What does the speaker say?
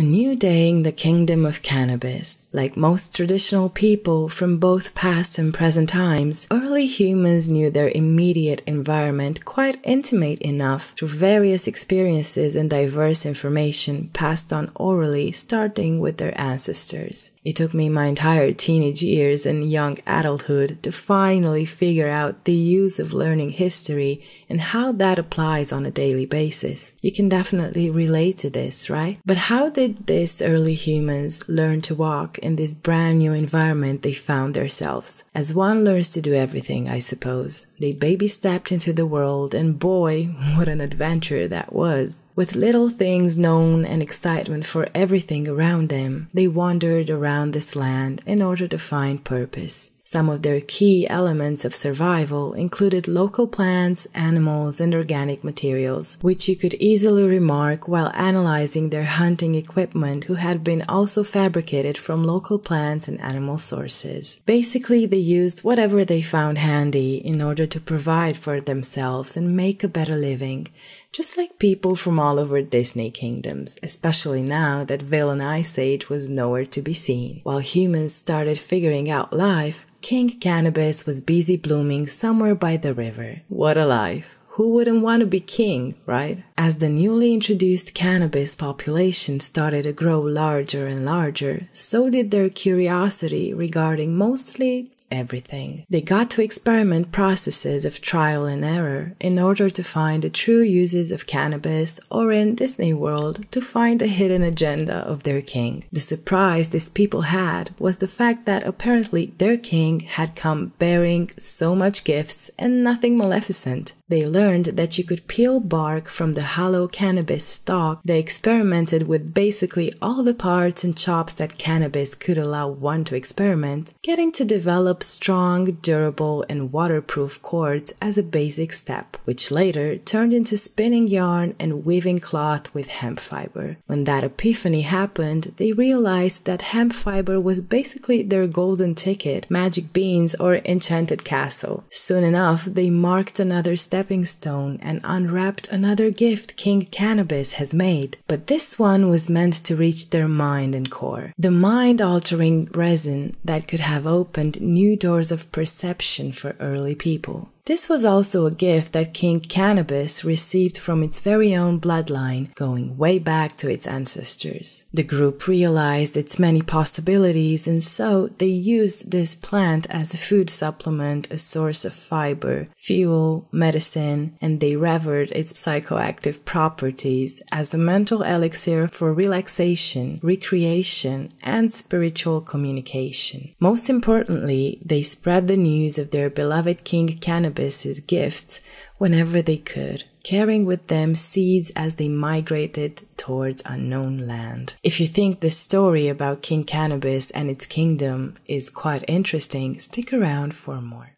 A new day in the kingdom of cannabis. Like most traditional people from both past and present times, early humans knew their immediate environment quite intimate enough through various experiences and diverse information passed on orally, starting with their ancestors. It took me my entire teenage years and young adulthood to finally figure out the use of learning history and how that applies on a daily basis. You can definitely relate to this, right? But how did these early humans learn to walk in this brand new environment they found themselves? As one learns to do everything, I suppose. They baby stepped into the world and boy, what an adventure that was. With little things known and excitement for everything around them, they wandered around this land in order to find purpose. Some of their key elements of survival included local plants, animals, and organic materials, which you could easily remark while analyzing their hunting equipment, who had been also fabricated from local plants and animal sources. Basically, they used whatever they found handy in order to provide for themselves and make a better living just like people from all over Disney kingdoms, especially now that Villain Ice Age was nowhere to be seen. While humans started figuring out life, King Cannabis was busy blooming somewhere by the river. What a life! Who wouldn't want to be king, right? As the newly introduced cannabis population started to grow larger and larger, so did their curiosity regarding mostly everything. They got to experiment processes of trial and error in order to find the true uses of cannabis or in Disney World to find the hidden agenda of their king. The surprise these people had was the fact that apparently their king had come bearing so much gifts and nothing maleficent. They learned that you could peel bark from the hollow cannabis stalk. They experimented with basically all the parts and chops that cannabis could allow one to experiment, getting to develop strong, durable, and waterproof cords as a basic step, which later turned into spinning yarn and weaving cloth with hemp fiber. When that epiphany happened, they realized that hemp fiber was basically their golden ticket, magic beans, or enchanted castle. Soon enough, they marked another stepping stone and unwrapped another gift King Cannabis has made. But this one was meant to reach their mind and core. The mind altering resin that could have opened new doors of perception for early people. This was also a gift that King Cannabis received from its very own bloodline, going way back to its ancestors. The group realized its many possibilities, and so they used this plant as a food supplement, a source of fiber, fuel, medicine, and they revered its psychoactive properties as a mental elixir for relaxation, recreation, and spiritual communication. Most importantly, they spread the news of their beloved King Cannabis cannabis's gifts whenever they could, carrying with them seeds as they migrated towards unknown land. If you think the story about King Cannabis and its kingdom is quite interesting, stick around for more.